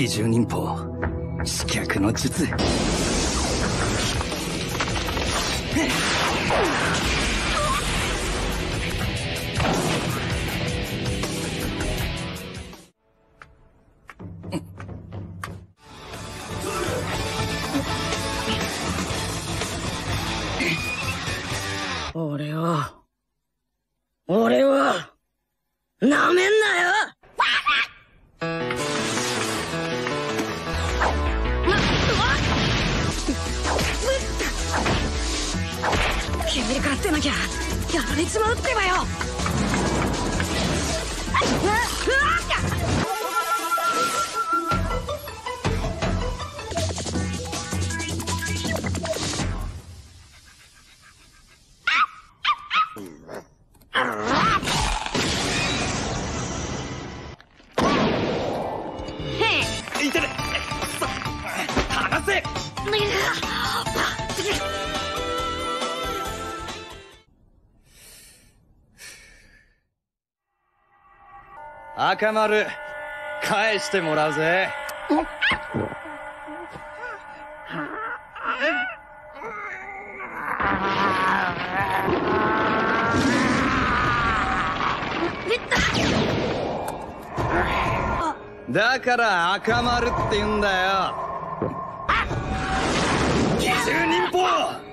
義重忍法。刺客の術。俺を、俺を、なめんなよ！煙から捨てなきゃ、やられちまうってばよ。うわい。て離せ赤丸返してもらうぜ。だから赤丸って言うんだよ。義重忍法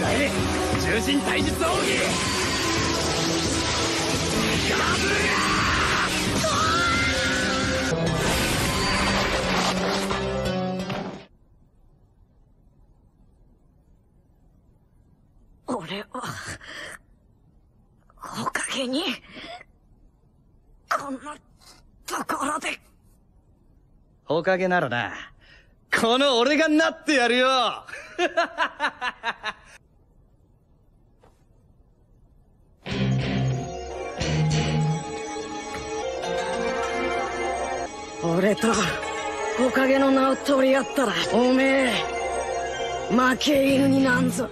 くらえ獣人体術奥義ガブ俺は、おかげに、こんなところで、おかげならなこの俺がなってやるよ。俺と、おかげの名を取り合ったら、おめえ、負け犬になんぞ。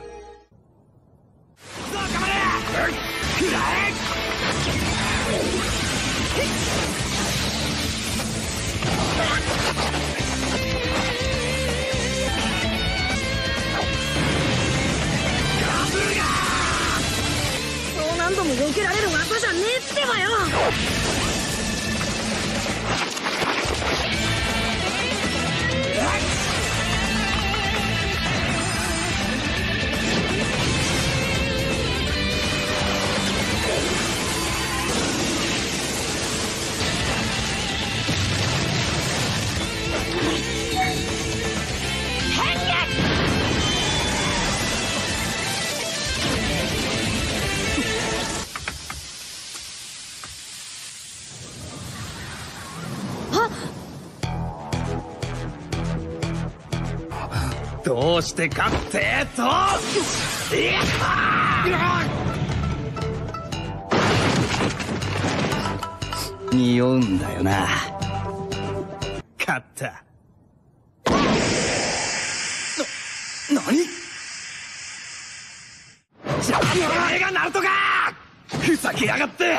そう何度も避けられる技じゃねえってばようしてかってと。いや匂うんだよな。勝った。な何じゃあお前がナルトか！ふざけやがって！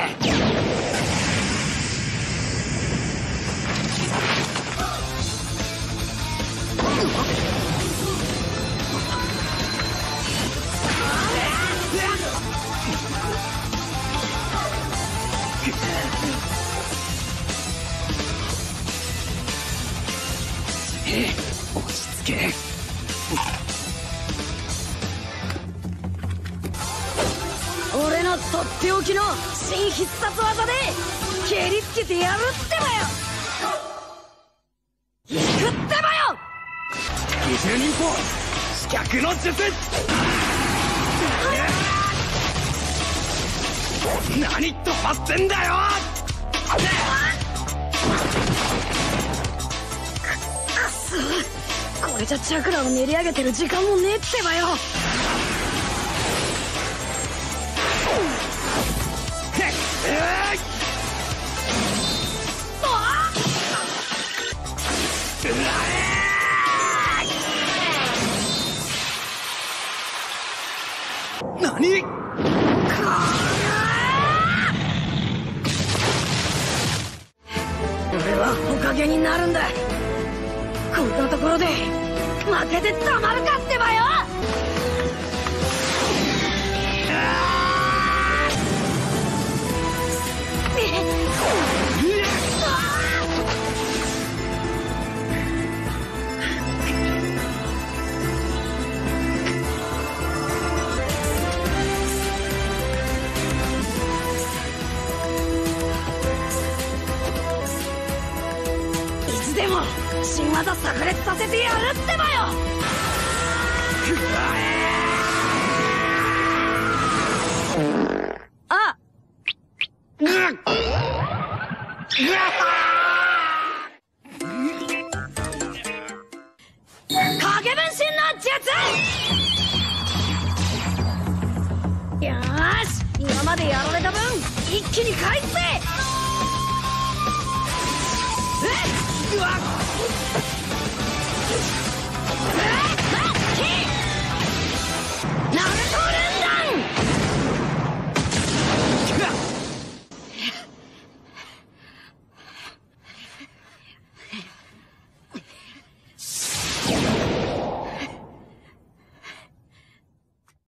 落ち着け俺のとっておきの新必殺技で蹴りつけてやるってばよ。行くってばよ。義重忍法刺客の術何飛ばってんだよ。これじゃチャクラを練り上げてる時間もねえってばよ。何？俺はほかげになるんだこんなところで負けてたまるかってばよ！つでも新技炸裂させてやるってばよ！あ影分身の術！よし！今までやられた分一気に返すぜ你给我